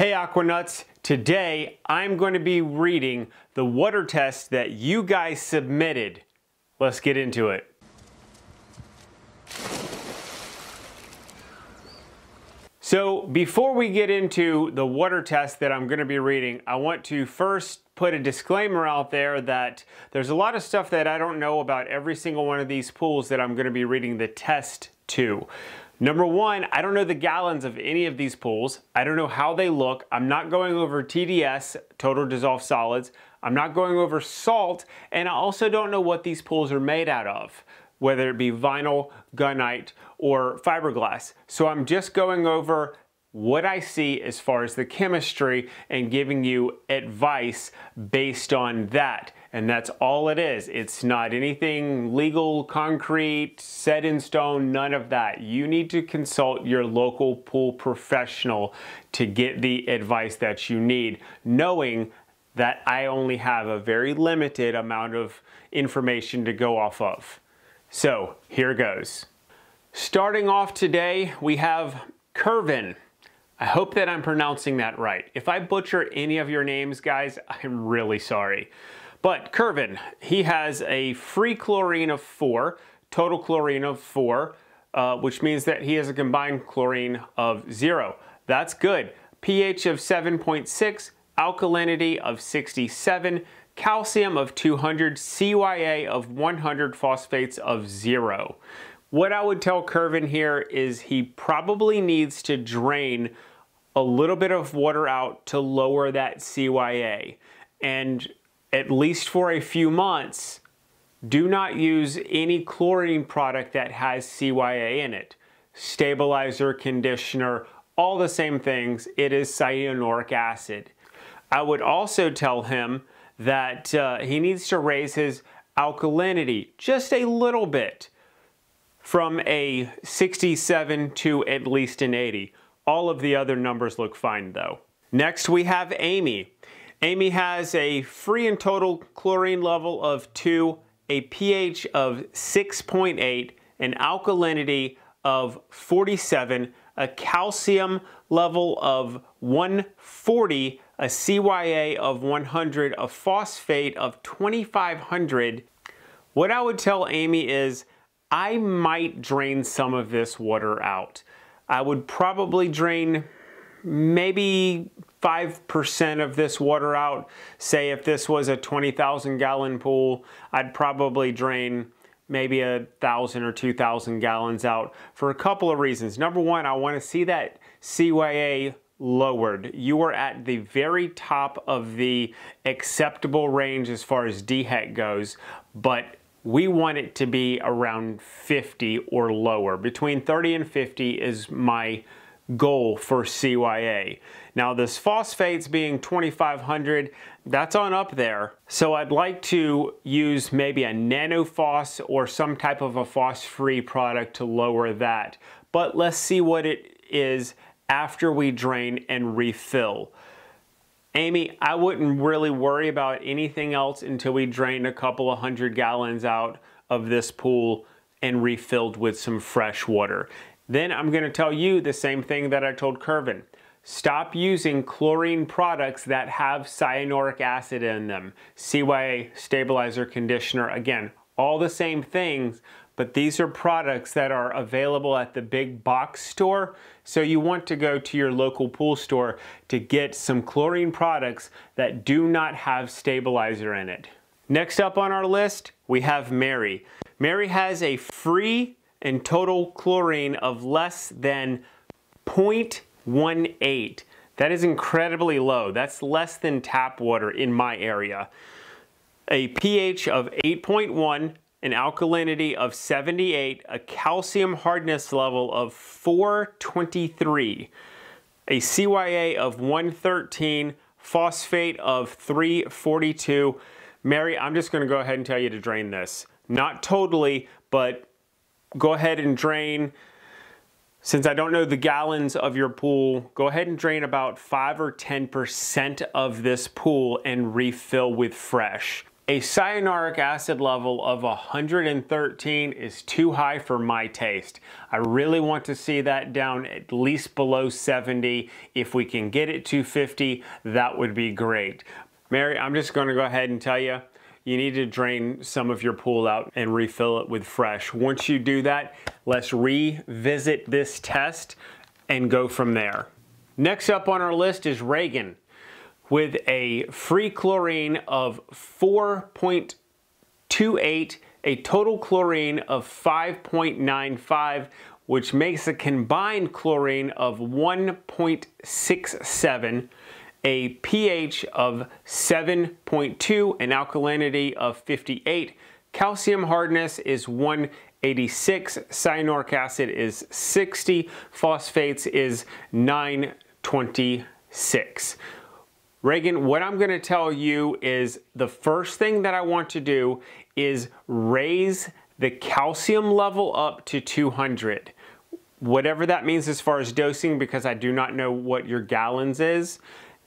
Hey Aquanuts, today I'm going to be reading the water test that you guys submitted. Let's get into it. So before we get into the water test that I'm going to be reading, I want to first put a disclaimer out there that there's a lot of stuff that I don't know about every single one of these pools that I'm going to be reading the test to. Number one, I don't know the gallons of any of these pools. I don't know how they look. I'm not going over TDS, total dissolved solids. I'm not going over salt, and I also don't know what these pools are made out of, whether it be vinyl, gunite, or fiberglass. So I'm just going over what I see as far as the chemistry and giving you advice based on that. And that's all it is. It's not anything legal, concrete, set in stone, none of that. You need to consult your local pool professional to get the advice that you need, knowing that I only have a very limited amount of information to go off of. So here goes. Starting off today, we have Curvin. I hope that I'm pronouncing that right. If I butcher any of your names, guys, I'm really sorry. But Curvin, he has a free chlorine of 4, total chlorine of 4, uh, which means that he has a combined chlorine of 0. That's good. pH of 7.6, alkalinity of 67, calcium of 200, CYA of 100, phosphates of 0. What I would tell Curvin here is he probably needs to drain a little bit of water out to lower that CYA. And at least for a few months, do not use any chlorine product that has CYA in it. Stabilizer, conditioner, all the same things, it is cyanuric acid. I would also tell him that uh, he needs to raise his alkalinity just a little bit from a 67 to at least an 80. All of the other numbers look fine though. Next we have Amy. Amy has a free and total chlorine level of 2, a pH of 6.8, an alkalinity of 47, a calcium level of 140, a CYA of 100, a phosphate of 2500. What I would tell Amy is I might drain some of this water out. I would probably drain maybe 5% of this water out. Say if this was a 20,000 gallon pool, I'd probably drain maybe a thousand or 2,000 gallons out for a couple of reasons. Number one, I want to see that CYA lowered. You are at the very top of the acceptable range as far as DHEC goes, but we want it to be around 50 or lower. Between 30 and 50 is my goal for CYA. Now this phosphates being 2500, that's on up there. So I'd like to use maybe a nanophos or some type of a phos-free product to lower that. But let's see what it is after we drain and refill. Amy, I wouldn't really worry about anything else until we drain a couple of hundred gallons out of this pool and refilled with some fresh water. Then I'm gonna tell you the same thing that I told Curvin. Stop using chlorine products that have cyanuric acid in them. CYA, stabilizer, conditioner, again, all the same things, but these are products that are available at the big box store. So you want to go to your local pool store to get some chlorine products that do not have stabilizer in it. Next up on our list, we have Mary. Mary has a free and total chlorine of less than 0.18. That is incredibly low. That's less than tap water in my area. A pH of 8.1 an alkalinity of 78, a calcium hardness level of 423, a CYA of 113, phosphate of 342. Mary, I'm just gonna go ahead and tell you to drain this. Not totally, but go ahead and drain. Since I don't know the gallons of your pool, go ahead and drain about 5 or 10% of this pool and refill with fresh. A cyanuric acid level of 113 is too high for my taste. I really want to see that down at least below 70. If we can get it to 50, that would be great. Mary, I'm just gonna go ahead and tell you, you need to drain some of your pool out and refill it with fresh. Once you do that, let's revisit this test and go from there. Next up on our list is Reagan with a free chlorine of 4.28, a total chlorine of 5.95, which makes a combined chlorine of 1.67, a pH of 7.2, an alkalinity of 58, calcium hardness is 186, cyanuric acid is 60, phosphates is 926. Reagan, what I'm gonna tell you is the first thing that I want to do is raise the calcium level up to 200. Whatever that means as far as dosing, because I do not know what your gallons is.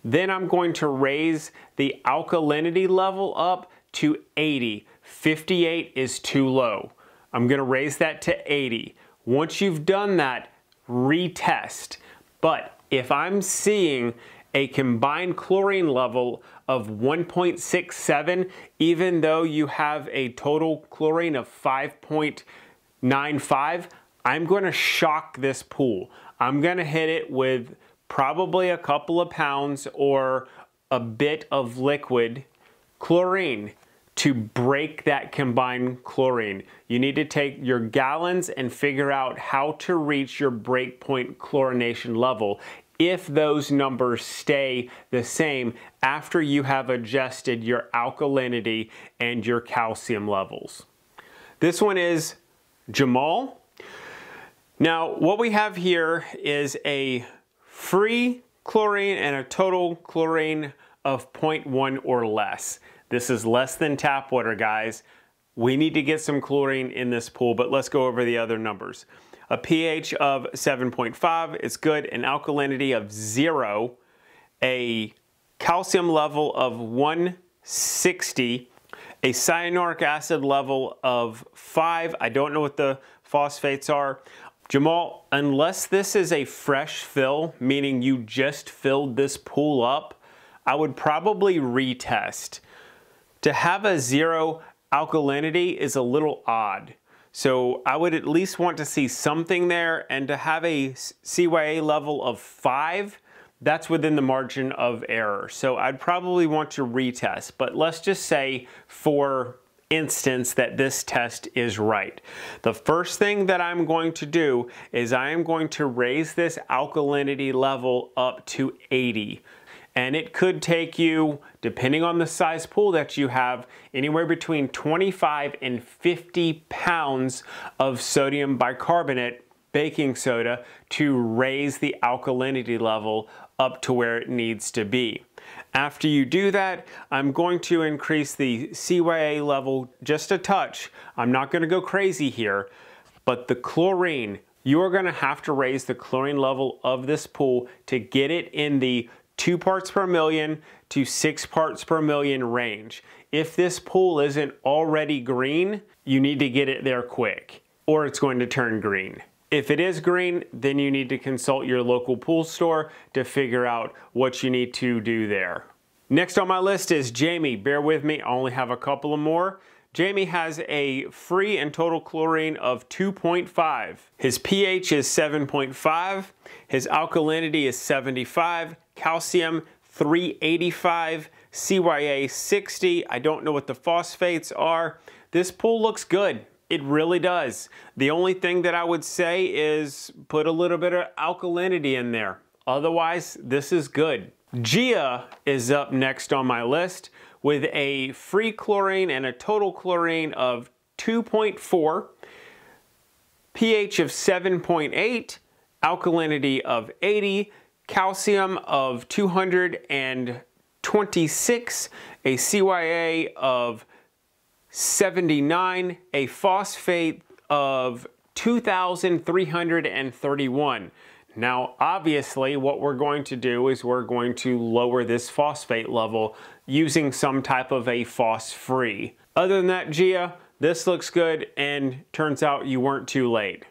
Then I'm going to raise the alkalinity level up to 80. 58 is too low. I'm gonna raise that to 80. Once you've done that, retest. But if I'm seeing a combined chlorine level of 1.67 even though you have a total chlorine of 5.95, I'm going to shock this pool. I'm going to hit it with probably a couple of pounds or a bit of liquid chlorine to break that combined chlorine. You need to take your gallons and figure out how to reach your breakpoint chlorination level if those numbers stay the same after you have adjusted your alkalinity and your calcium levels. This one is Jamal. Now, what we have here is a free chlorine and a total chlorine of 0.1 or less. This is less than tap water, guys. We need to get some chlorine in this pool, but let's go over the other numbers a pH of 7.5 is good, an alkalinity of zero, a calcium level of 160, a cyanuric acid level of five. I don't know what the phosphates are. Jamal, unless this is a fresh fill, meaning you just filled this pool up, I would probably retest. To have a zero alkalinity is a little odd. So I would at least want to see something there and to have a CYA level of five, that's within the margin of error. So I'd probably want to retest, but let's just say for instance that this test is right. The first thing that I'm going to do is I am going to raise this alkalinity level up to 80 and it could take you, depending on the size pool that you have, anywhere between 25 and 50 pounds of sodium bicarbonate baking soda to raise the alkalinity level up to where it needs to be. After you do that, I'm going to increase the CYA level just a touch. I'm not gonna go crazy here, but the chlorine, you are gonna have to raise the chlorine level of this pool to get it in the two parts per million to six parts per million range. If this pool isn't already green, you need to get it there quick or it's going to turn green. If it is green, then you need to consult your local pool store to figure out what you need to do there. Next on my list is Jamie. Bear with me, I only have a couple of more. Jamie has a free and total chlorine of 2.5. His pH is 7.5. His alkalinity is 75. Calcium 385. CYA 60. I don't know what the phosphates are. This pool looks good. It really does. The only thing that I would say is put a little bit of alkalinity in there. Otherwise, this is good. Gia is up next on my list with a free chlorine and a total chlorine of 2.4, pH of 7.8, alkalinity of 80, calcium of 226, a CYA of 79, a phosphate of 2,331. Now, obviously, what we're going to do is we're going to lower this phosphate level using some type of a phos-free. Other than that, Gia, this looks good and turns out you weren't too late.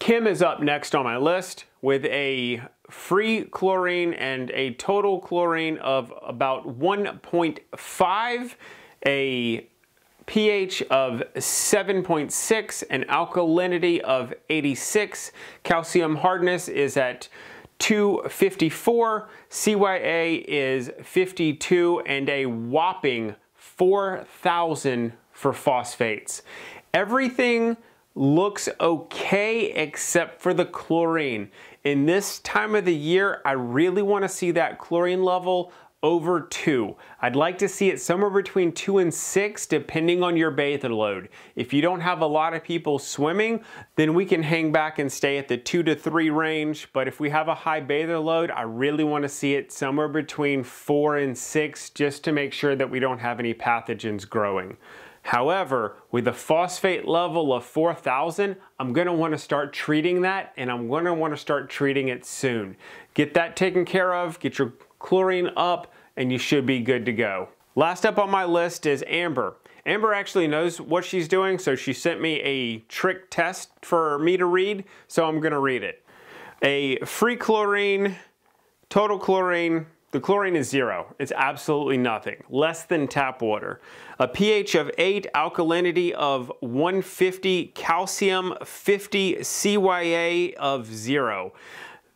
Kim is up next on my list with a free chlorine and a total chlorine of about 1.5, a pH of 7.6, an alkalinity of 86, calcium hardness is at 254, CYA is 52, and a whopping 4,000 for phosphates. Everything looks okay except for the chlorine. In this time of the year, I really want to see that chlorine level over 2. I'd like to see it somewhere between 2 and 6 depending on your bather load. If you don't have a lot of people swimming, then we can hang back and stay at the 2 to 3 range, but if we have a high bather load, I really want to see it somewhere between 4 and 6 just to make sure that we don't have any pathogens growing. However, with a phosphate level of 4,000, I'm gonna wanna start treating that and I'm gonna wanna start treating it soon. Get that taken care of, get your chlorine up, and you should be good to go. Last up on my list is Amber. Amber actually knows what she's doing, so she sent me a trick test for me to read, so I'm gonna read it. A free chlorine, total chlorine, the chlorine is zero. It's absolutely nothing, less than tap water. A pH of 8, alkalinity of 150, calcium 50, CYA of zero.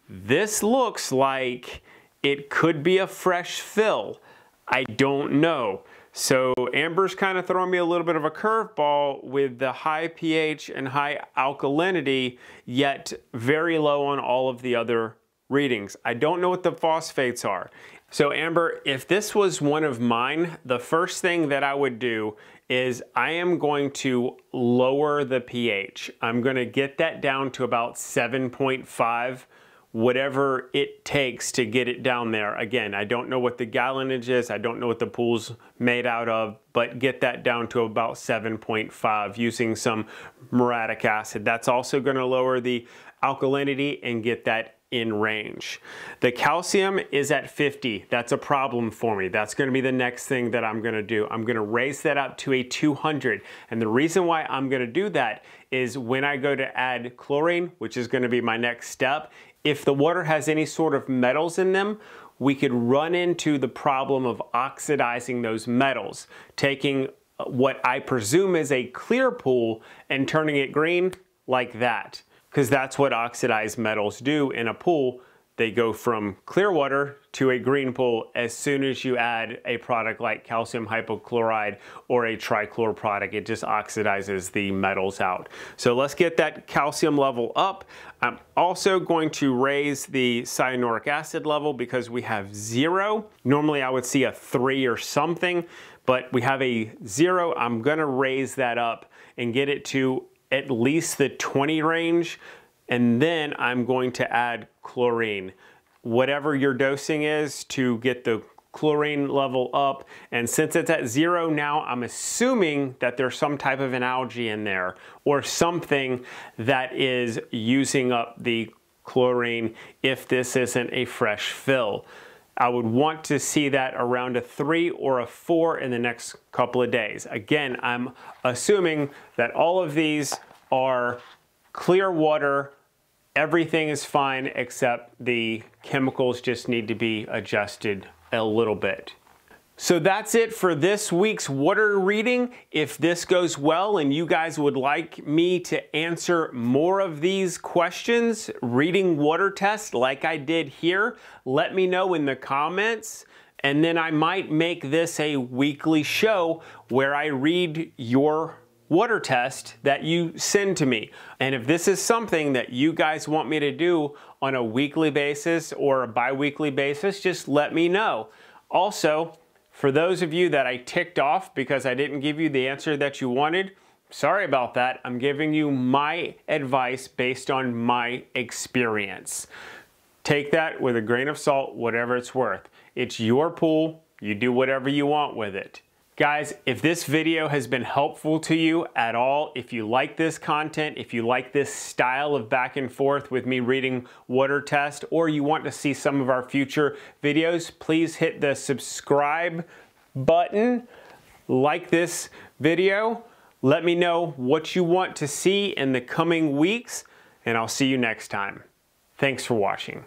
This looks like it could be a fresh fill. I don't know. So Amber's kind of throwing me a little bit of a curveball with the high pH and high alkalinity, yet very low on all of the other readings. I don't know what the phosphates are. So Amber, if this was one of mine, the first thing that I would do is I am going to lower the pH. I'm going to get that down to about 7.5 whatever it takes to get it down there. Again, I don't know what the gallonage is, I don't know what the pool's made out of, but get that down to about 7.5 using some muriatic acid. That's also gonna lower the alkalinity and get that in range. The calcium is at 50. That's a problem for me. That's gonna be the next thing that I'm gonna do. I'm gonna raise that up to a 200. And the reason why I'm gonna do that is when I go to add chlorine, which is gonna be my next step, if the water has any sort of metals in them, we could run into the problem of oxidizing those metals, taking uh, what I presume is a clear pool and turning it green like that, because that's what oxidized metals do in a pool they go from clear water to a green pool as soon as you add a product like calcium hypochlorite or a trichlor product. It just oxidizes the metals out. So let's get that calcium level up. I'm also going to raise the cyanuric acid level because we have zero. Normally I would see a three or something, but we have a zero. I'm gonna raise that up and get it to at least the 20 range and then I'm going to add chlorine. Whatever your dosing is to get the chlorine level up. And since it's at zero now, I'm assuming that there's some type of an algae in there or something that is using up the chlorine if this isn't a fresh fill. I would want to see that around a three or a four in the next couple of days. Again, I'm assuming that all of these are clear water everything is fine except the chemicals just need to be adjusted a little bit. So that's it for this week's water reading. If this goes well and you guys would like me to answer more of these questions, reading water tests like I did here, let me know in the comments. And then I might make this a weekly show where I read your water test that you send to me. And if this is something that you guys want me to do on a weekly basis or a bi-weekly basis, just let me know. Also, for those of you that I ticked off because I didn't give you the answer that you wanted, sorry about that. I'm giving you my advice based on my experience. Take that with a grain of salt, whatever it's worth. It's your pool. You do whatever you want with it. Guys, if this video has been helpful to you at all, if you like this content, if you like this style of back and forth with me reading water test, or you want to see some of our future videos, please hit the subscribe button, like this video, let me know what you want to see in the coming weeks, and I'll see you next time. Thanks for watching.